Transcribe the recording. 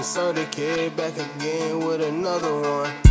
And kid back again with another one.